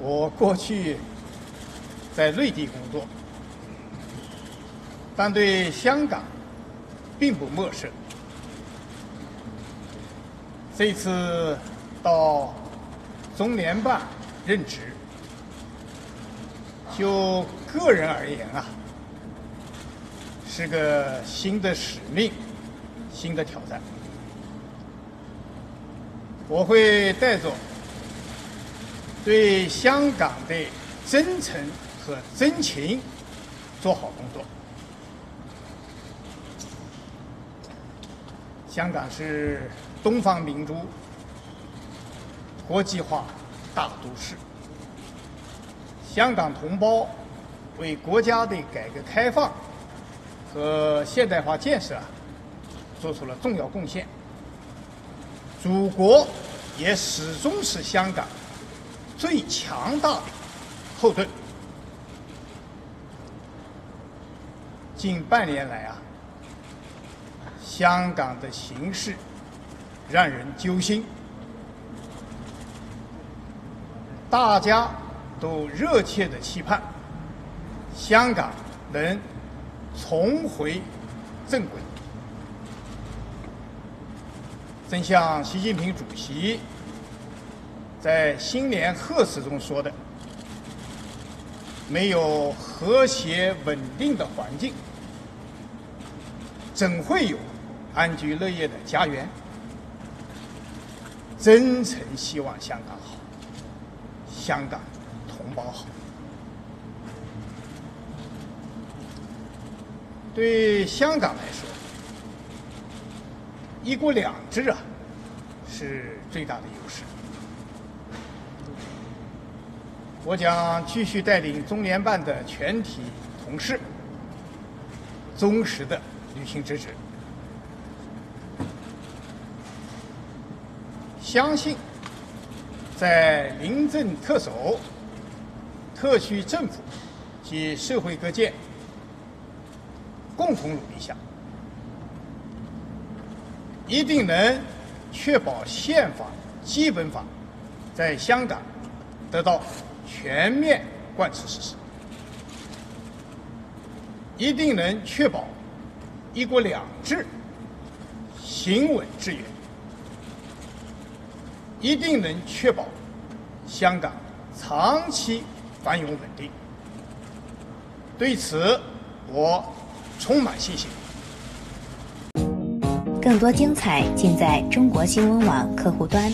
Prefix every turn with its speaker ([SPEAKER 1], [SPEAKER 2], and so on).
[SPEAKER 1] 我过去在内地工作，但对香港并不陌生。这次到中联办任职，就个人而言啊，是个新的使命、新的挑战。我会带着对香港的真诚和真情做好工作。香港是东方明珠、国际化大都市，香港同胞为国家的改革开放和现代化建设做出了重要贡献。祖国也始终是香港最强大的后盾。近半年来啊，香港的形势让人揪心，大家都热切的期盼香港能重回正轨。正像习近平主席在新年贺词中说的：“没有和谐稳定的环境，怎会有安居乐业的家园？”真诚希望香港好，香港同胞好。对香港来说，一国两制啊，是最大的优势。我将继续带领中联办的全体同事，忠实的履行职责。相信，在临阵特首、特区政府及社会各界共同努力下，一定能确保宪法、基本法在香港得到全面贯彻实施，一定能确保一国两制行稳致远，一定能确保香港长期繁荣稳定。对此，我充满信心。
[SPEAKER 2] 更多精彩尽在中国新闻网客户端。